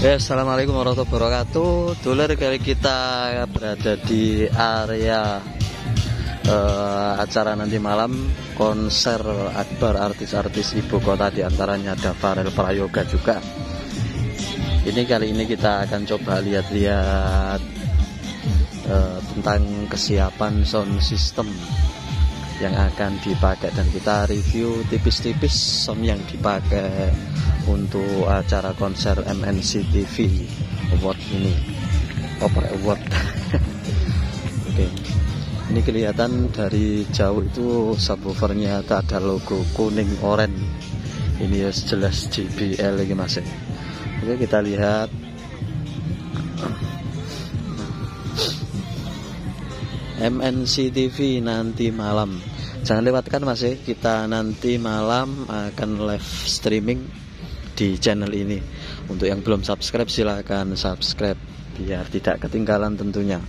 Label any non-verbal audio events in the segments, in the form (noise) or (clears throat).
Ya, Assalamualaikum warahmatullahi wabarakatuh. Dulur kali kita berada di area uh, acara nanti malam konser akbar artis-artis ibu kota di antaranya ada Farel Prayoga juga. Ini kali ini kita akan coba lihat-lihat uh, tentang kesiapan sound system yang akan dipakai dan kita review tipis-tipis sound yang dipakai untuk acara konser MNC TV Award ini. Opera Award. (laughs) Oke. Ini kelihatan dari jauh itu subwoofernya ada logo kuning oranye. Ini ya jelas JBL lagi masih oke kita lihat. MNC TV nanti malam. Jangan lewatkan masih kita nanti malam akan live streaming di channel ini. Untuk yang belum subscribe silahkan subscribe biar tidak ketinggalan tentunya.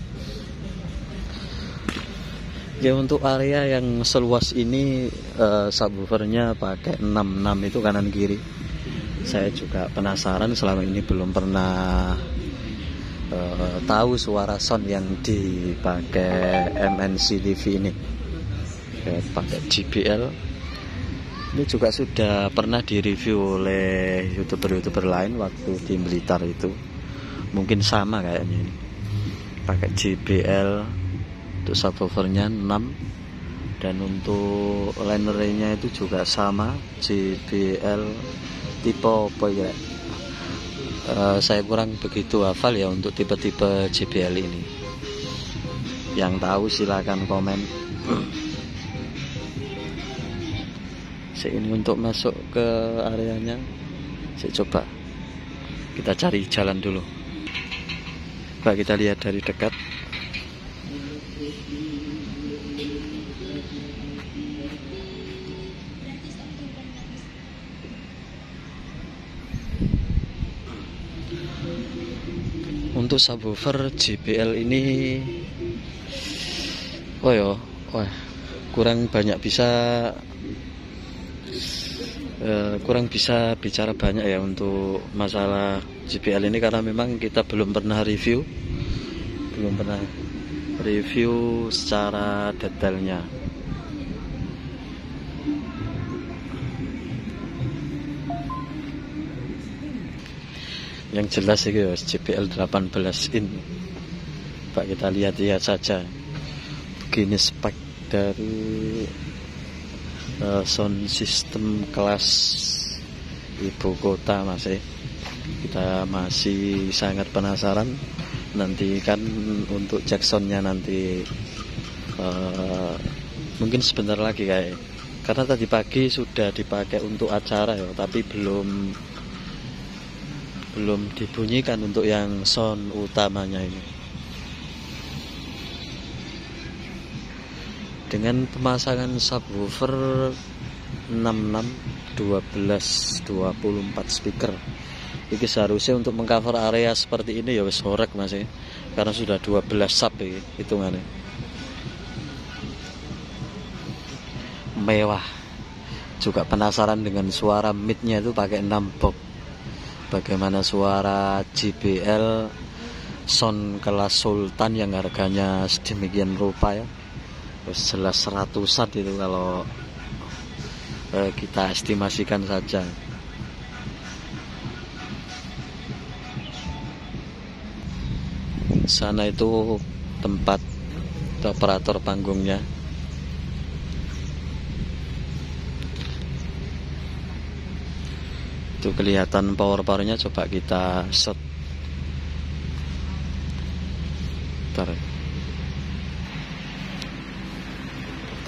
Ya untuk area yang seluas ini uh, subwoofernya pakai 66 itu kanan kiri. Saya juga penasaran selama ini belum pernah uh, tahu suara sound yang dipakai MNC TV ini. Kayak pakai JBL ini juga sudah pernah direview oleh youtuber-youtuber lain waktu di Blitar itu. Mungkin sama kayaknya ini. Pakai JBL untuk subwoofernya 6 dan untuk linernya itu juga sama JBL tipe apa ya? Uh, saya kurang begitu hafal ya untuk tipe-tipe JBL ini. Yang tahu silahkan komen saya ini untuk masuk ke areanya. Saya coba kita cari jalan dulu. Coba kita lihat dari dekat. Untuk subwoofer JBL ini oh ya wah kurang banyak bisa Eh, kurang bisa bicara banyak ya untuk masalah JBL ini karena memang kita belum pernah review. Belum pernah review secara detailnya. Yang jelas ini ya JBL 18 in. Pak kita lihat-lihat saja. Begini spek dari uh, sound system kelas ibu kota masih. Kita masih sangat penasaran. Nanti kan untuk Jacksonnya nanti uh, mungkin sebentar lagi kayak karena tadi pagi sudah dipakai untuk acara ya tapi belum belum dibunyikan untuk yang sound utamanya ini dengan pemasangan subwoofer 66 12 24 speaker. Ini seharusnya untuk mengcover area seperti ini ya wis horek masih ya. karena sudah 12 sub ini hitungannya. Mewah. Juga penasaran dengan suara midnya itu pakai 6 box bagaimana suara JBL sound kelas Sultan yang harganya sedemikian rupa ya jelas seratusan itu kalau eh, kita estimasikan saja. Sana itu tempat operator panggungnya. Itu kelihatan power-powernya coba kita set. Bentar.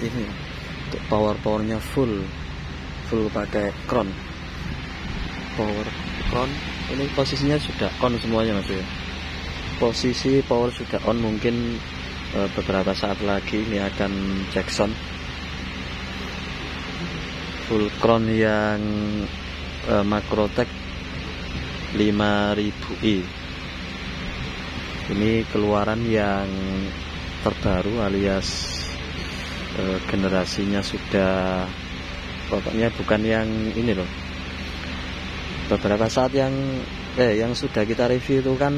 Ini. Untuk power powernya full. Full pakai crown. Power crown. Ini posisinya sudah on semuanya mas ya? Posisi power sudah on mungkin e, beberapa saat lagi ini akan Jackson full crown yang e, Macrotech 5000i ini keluaran yang terbaru alias e, generasinya sudah pokoknya bukan yang ini loh. Beberapa saat yang eh yang sudah kita review itu kan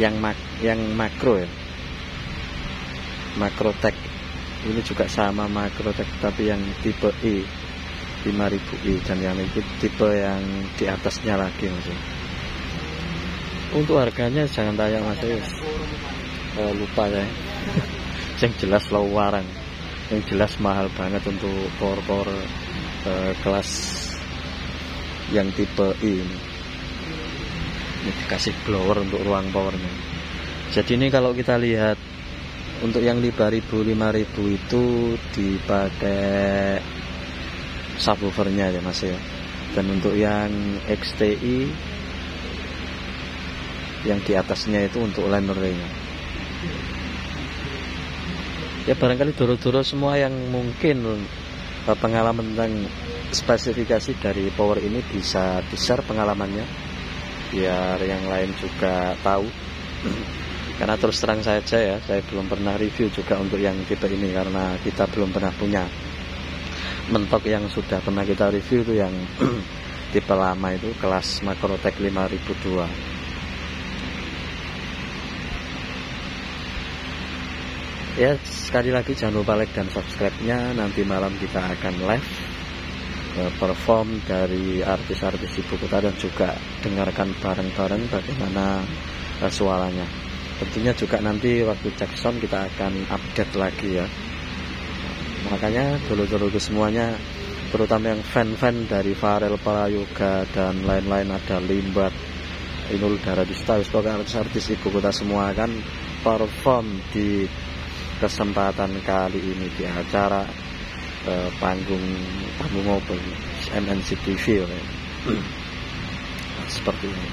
yang mak yang makro ya. Makrotech. Ini juga sama Makrotech tapi yang tipe E 5000i dan yang itu tipe yang di atasnya lagi maksudnya untuk harganya jangan tanya mas. Eh, lupa ya (laughs) yang jelas warang yang jelas mahal banget untuk power-power eh, kelas yang tipe I ini. Ini dikasih blower untuk ruang powernya. Jadi ini kalau kita lihat untuk yang 5000 5000 itu dipakai subwoofernya ya mas ya. Dan untuk yang XTI yang di atasnya itu untuk line ya barangkali dulu-dulu semua yang mungkin eh, pengalaman tentang spesifikasi dari power ini bisa besar pengalamannya. Biar yang lain juga tahu. (clears throat) Karena terus terang saja ya saya belum pernah review juga untuk yang tipe ini karena kita belum pernah punya mentok yang sudah pernah kita review itu yang (clears throat) tipe lama itu kelas Macrotech 5002 ya sekali lagi jangan lupa like dan subscribe nya nanti malam kita akan live Eh, perform dari artis-artis ibu kota dan juga dengarkan bareng-bareng bagaimana uh, suaranya. Tentunya juga nanti waktu Jackson kita akan update lagi ya. Makanya dulu-dulu semuanya terutama yang fan-fan dari Farel Prayoga dan lain-lain ada Limbat Inul Daradista artis-artis ibu kota semua akan perform di kesempatan kali ini di acara uh, panggung panggung open MNC TV ya. nah, seperti ini.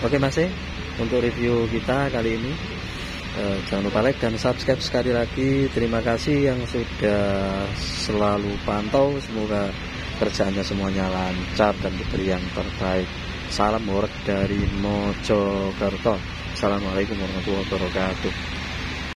Oke masih untuk review kita kali ini uh, jangan lupa like dan subscribe sekali lagi. Terima kasih yang sudah selalu pantau. Semoga kerjaannya semuanya lancar dan diberi yang terbaik. Salam work dari Mojokerto. Assalamualaikum warahmatullahi wabarakatuh